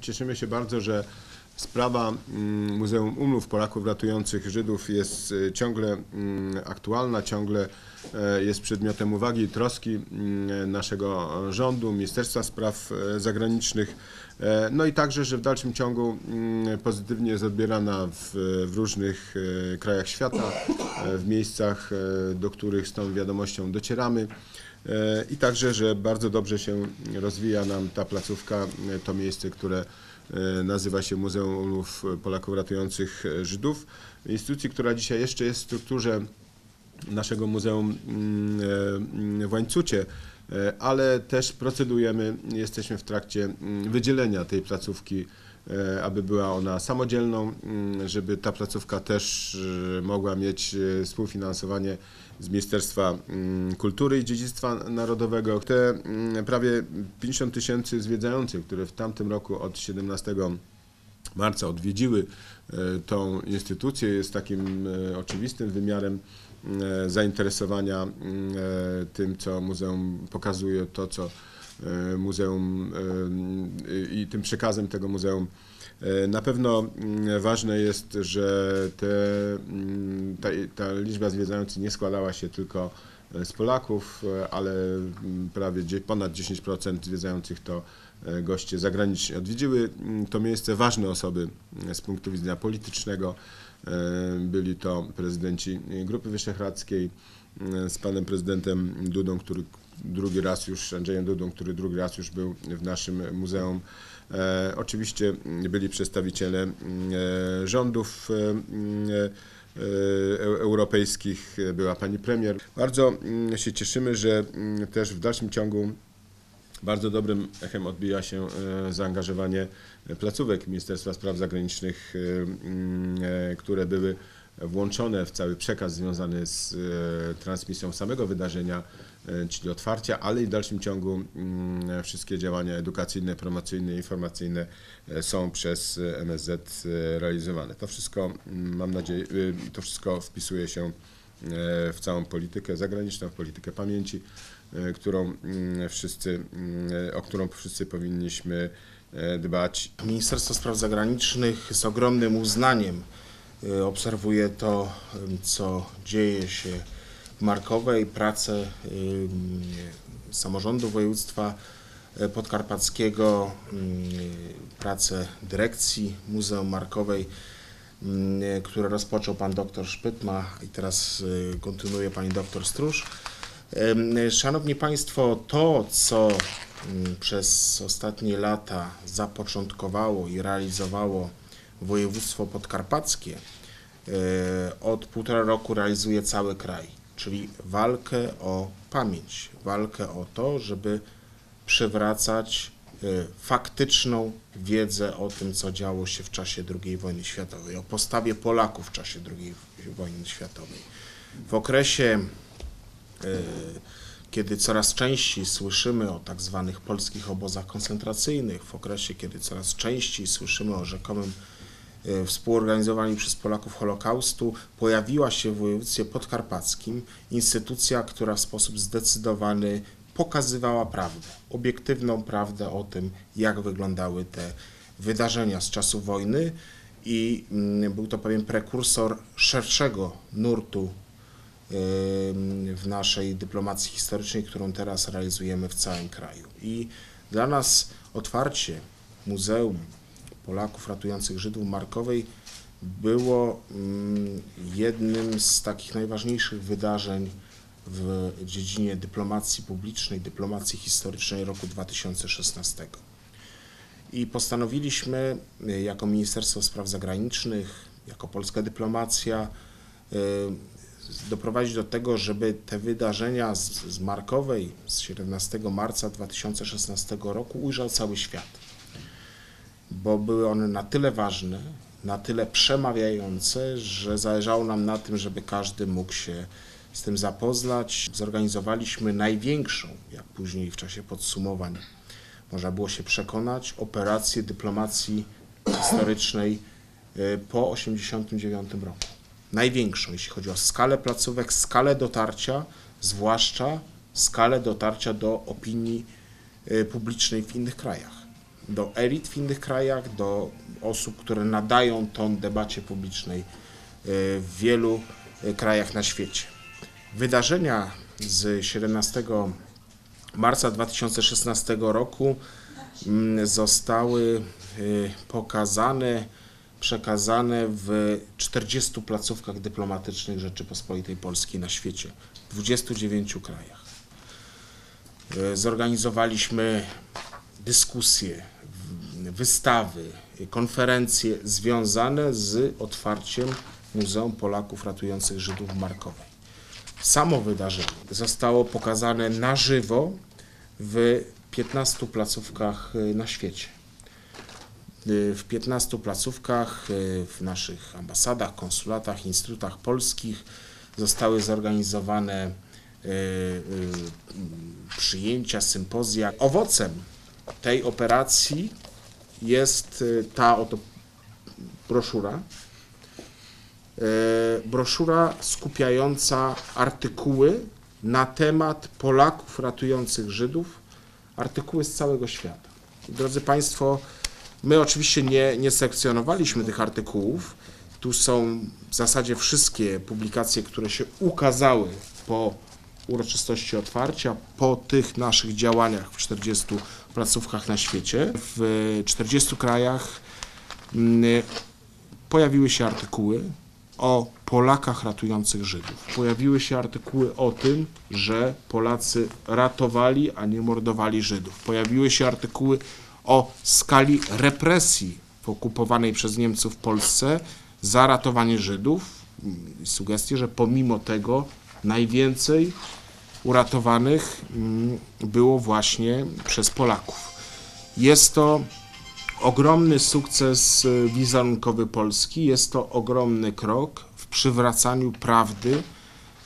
Cieszymy się bardzo, że sprawa mm, Muzeum Umów Polaków ratujących Żydów jest e, ciągle mm, aktualna, ciągle e, jest przedmiotem uwagi i troski mm, naszego rządu, Ministerstwa Spraw e, Zagranicznych. E, No i także, że w dalszym ciągu pozytywnie jest odbierana w, w różnych krajach świata, w miejscach, e, do których z tą wiadomością docieramy. E, I także, że bardzo dobrze się rozwija nam ta placówka, e, to miejsce, które e, nazywa się Muzeum Polaków Ratujących Żydów. Instytucji, która dzisiaj jeszcze jest w strukturze naszego muzeum mm, e, w Łańcucie, e, ale też procedujemy, jesteśmy w trakcie mm, wydzielenia tej placówki, e, aby była ona samodzielną, mm, żeby ta placówka też e, mogła mieć e, współfinansowanie z Ministerstwa mm, Kultury i Dziedzictwa Narodowego. Te mm, prawie 50 tysięcy zwiedzających, które w tamtym roku od 17 marca odwiedziły e, tą instytucję, jest takim e, oczywistym wymiarem e, zainteresowania e, tym, co muzeum pokazuje, to, co e, muzeum e, i tym przekazem tego muzeum. E, Na pewno mm, ważne jest, że te, mm, ta, ta liczba zwiedzających nie składała się tylko e, z Polaków, e, ale mm, prawie ponad 10% zwiedzających to e, goście zagraniczni. Odwiedziły to miejsce ważne osoby e, z punktu widzenia politycznego. E, Byli to prezydenci Grupy Wyszehradzkiej e, z panem prezydentem Dudą, który drugi raz już, Andrzejem Dudą, który drugi raz już był w naszym muzeum. E, Oczywiście byli przedstawiciele mm, e, rządów e, mm, europejskich, była pani premier. Bardzo mm, się cieszymy, że też w dalszym ciągu bardzo dobrym echem odbija się zaangażowanie placówek Ministerstwa Spraw Zagranicznych, które były włączone w cały przekaz związany z transmisją samego wydarzenia, czyli otwarcia, ale i w dalszym ciągu mm, wszystkie działania edukacyjne, promocyjne, informacyjne e, są przez e, MSZ e, realizowane. To wszystko, mm, mam nadzieję, e, to wszystko wpisuje się e, w całą politykę zagraniczną, w politykę pamięci, e, którą mm, wszyscy, o którą wszyscy powinniśmy e, dbać. Ministerstwo Spraw Zagranicznych z ogromnym uznaniem obserwuje to, co dzieje się Markowej, pracę samorządu województwa y, podkarpackiego, pracę dyrekcji Muzeum Markowej, y, które rozpoczął pan doktor Szpytma i teraz y, kontynuuje pani doktor Stróż. Szanowni Państwo, to co przez ostatnie lata zapoczątkowało i realizowało województwo podkarpackie, e, od półtora roku realizuje cały kraj, czyli walkę o pamięć, walkę o to, żeby przywracać e, faktyczną wiedzę o tym, co działo się w czasie II wojny światowej, o postawie Polaków w czasie II wojny światowej. W okresie e, kiedy coraz częściej słyszymy o tak zwanych polskich obozach koncentracyjnych, w okresie, kiedy coraz częściej słyszymy o rzekomym e, współorganizowaniu przez Polaków Holokaustu, pojawiła się w województwie podkarpackim instytucja, która w sposób zdecydowany pokazywała prawdę, obiektywną prawdę o tym, jak wyglądały te wydarzenia z czasu wojny i mm, był to pewien prekursor szerszego nurtu w naszej dyplomacji historycznej, którą teraz realizujemy w całym kraju. I dla nas otwarcie Muzeum Polaków Ratujących Żydów Markowej było mm, jednym z takich najważniejszych wydarzeń w dziedzinie dyplomacji publicznej, dyplomacji historycznej roku 2016. I postanowiliśmy y, jako Ministerstwo Spraw Zagranicznych, jako polska dyplomacja, y, doprowadzić do tego, żeby te wydarzenia z, z Markowej z 17 marca 2016 roku ujrzał cały świat. Bo były one na tyle ważne, na tyle przemawiające, że zależało nam na tym, żeby każdy mógł się z tym zapoznać. Zorganizowaliśmy największą, jak później w czasie podsumowań można było się przekonać, operację dyplomacji historycznej y, po 1989 roku największą, jeśli chodzi o skalę placówek, skalę dotarcia, zwłaszcza skalę dotarcia do opinii y, publicznej w innych krajach. Do elit w innych krajach, do osób, które nadają ton debacie publicznej e, w wielu e, krajach na świecie. Wydarzenia z 17 marca 2016 roku mm, zostały y, pokazane, przekazane w 40 placówkach dyplomatycznych Rzeczypospolitej Polskiej na świecie, w 29 krajach. Zorganizowaliśmy dyskusje, wystawy, konferencje związane z otwarciem Muzeum Polaków Ratujących Żydów w Markowej samo wydarzenie zostało pokazane na żywo w 15 placówkach y, na świecie. Y, W 15 placówkach, y, w naszych ambasadach, konsulatach, instytutach polskich zostały zorganizowane przyjęcia, sympozja. Owocem tej operacji jest y, ta oto broszura, e, broszura skupiająca artykuły na temat Polaków ratujących Żydów, artykuły z całego świata. Drodzy Państwo, my oczywiście nie, nie sekcjonowaliśmy tych artykułów. Tu są w zasadzie wszystkie publikacje, które się ukazały po uroczystości otwarcia, po tych naszych działaniach w 40 placówkach na świecie. W 40 krajach mm, pojawiły się artykuły o Polakach ratujących Żydów. Pojawiły się artykuły o tym, że Polacy ratowali, a nie mordowali Żydów. Pojawiły się artykuły o skali represji w okupowanej przez Niemców Polsce za ratowanie Żydów. I Sugestie, że pomimo tego najwięcej uratowanych mm, było właśnie przez Polaków. Jest to ogromny sukces y, wizerunkowy Polski. Jest to ogromny krok w przywracaniu prawdy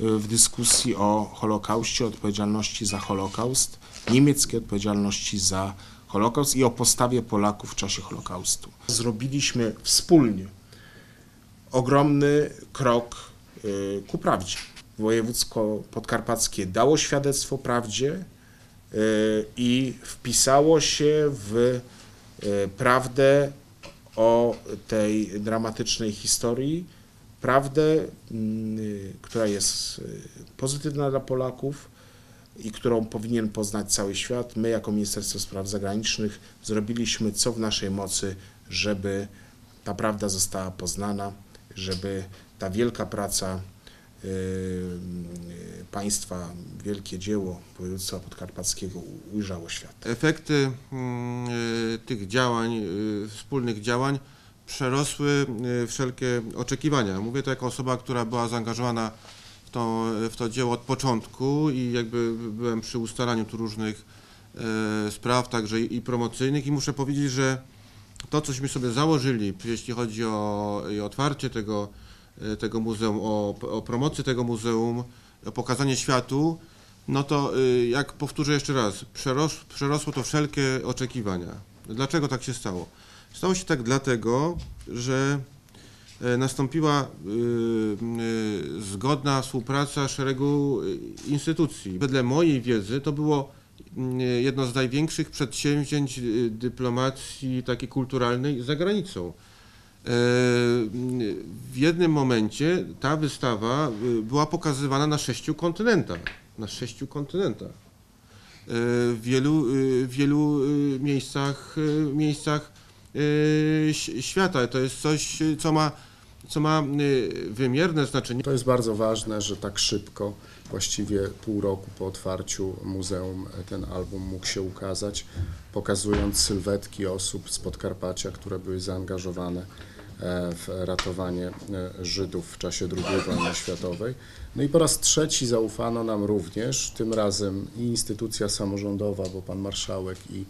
y, w dyskusji o Holokauście, odpowiedzialności za Holokaust, niemieckiej odpowiedzialności za Holokaust i o postawie Polaków w czasie Holokaustu. Zrobiliśmy wspólnie ogromny krok y, ku prawdzie. Województwo podkarpackie dało świadectwo prawdzie y, i wpisało się w y, prawdę o tej dramatycznej historii, prawdę, mm, która jest y, pozytywna dla Polaków i którą powinien poznać cały świat. My, jako Ministerstwo Spraw Zagranicznych, zrobiliśmy co w naszej mocy, żeby ta prawda została poznana, żeby ta wielka praca państwa, wielkie dzieło województwa podkarpackiego ujrzało świat. Efekty mm, y, tych działań, y, wspólnych działań przerosły y, wszelkie oczekiwania. Mówię to jako osoba, która była zaangażowana w to, w to dzieło od początku i jakby byłem przy ustalaniu tu różnych spraw, także i promocyjnych i muszę powiedzieć, że to, cośmy sobie założyli, jeśli chodzi o, otwarcie tego, tego muzeum, o, o promocję tego muzeum, o pokazanie światu, no to y, jak powtórzę jeszcze raz, przeros, przerosło to wszelkie oczekiwania. Dlaczego tak się stało? Stało się tak dlatego, że e, nastąpiła y, y, zgodna współpraca szeregu y, instytucji. Wedle mojej wiedzy to było y, jedno z największych przedsięwzięć y, dyplomacji takiej kulturalnej za granicą. E, W jednym momencie ta wystawa y, była pokazywana na sześciu kontynentach. Na sześciu kontynentach. E, W wielu, y, wielu miejscach, miejscach świata. To jest coś, co ma, co ma wymierne znaczenie. To jest bardzo ważne, że tak szybko, właściwie pół roku po otwarciu muzeum, e, ten album mógł się ukazać, pokazując sylwetki osób z Podkarpacia, które były zaangażowane w ratowanie e, Żydów w czasie II wojny światowej. No i po raz trzeci zaufano nam również, tym razem i instytucja samorządowa, bo pan marszałek i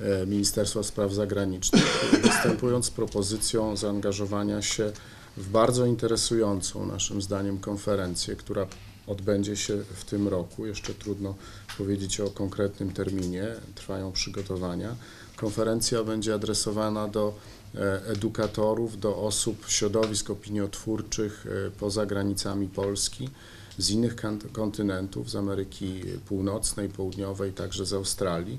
e, Ministerstwo Spraw Zagranicznych, występując z propozycją zaangażowania się w bardzo interesującą naszym zdaniem konferencję, która odbędzie się w tym roku. Jeszcze trudno powiedzieć o konkretnym terminie, trwają przygotowania. Konferencja będzie adresowana do e, edukatorów, do osób, środowisk opiniotwórczych e, poza granicami Polski, z innych kontynentów, z Ameryki Północnej, Południowej, także z Australii.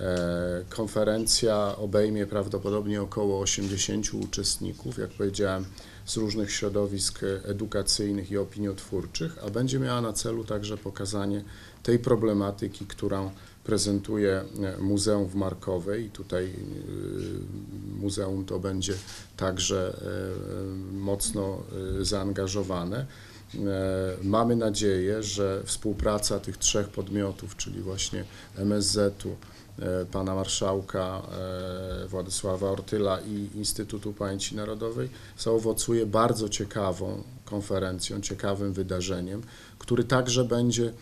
E, Konferencja obejmie prawdopodobnie około 80 uczestników, jak powiedziałem, z różnych środowisk edukacyjnych i opiniotwórczych, a będzie miała na celu także pokazanie tej problematyki, którą prezentuje e, Muzeum w Markowej i tutaj e, muzeum to będzie także e, mocno zaangażowane. Mamy nadzieję, że współpraca tych trzech podmiotów, czyli właśnie MSZ-u, pana marszałka Władysława Ortyla i Instytutu Pamięci Narodowej zaowocuje bardzo ciekawą konferencją, ciekawym wydarzeniem, który także będzie,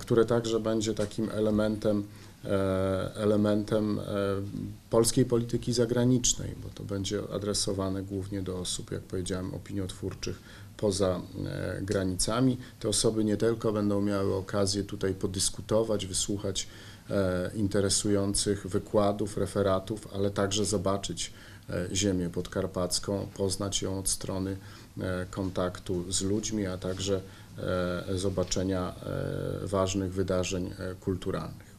które także będzie takim elementem e, elementem e, polskiej polityki zagranicznej, bo to będzie adresowane głównie do osób, jak powiedziałem, opiniotwórczych poza e, granicami. Te osoby nie tylko będą miały okazję tutaj podyskutować, wysłuchać e, interesujących wykładów, referatów, ale także zobaczyć e, ziemię podkarpacką, poznać ją od strony e, kontaktu z ludźmi, a także e, zobaczenia e, ważnych wydarzeń e, kulturalnych.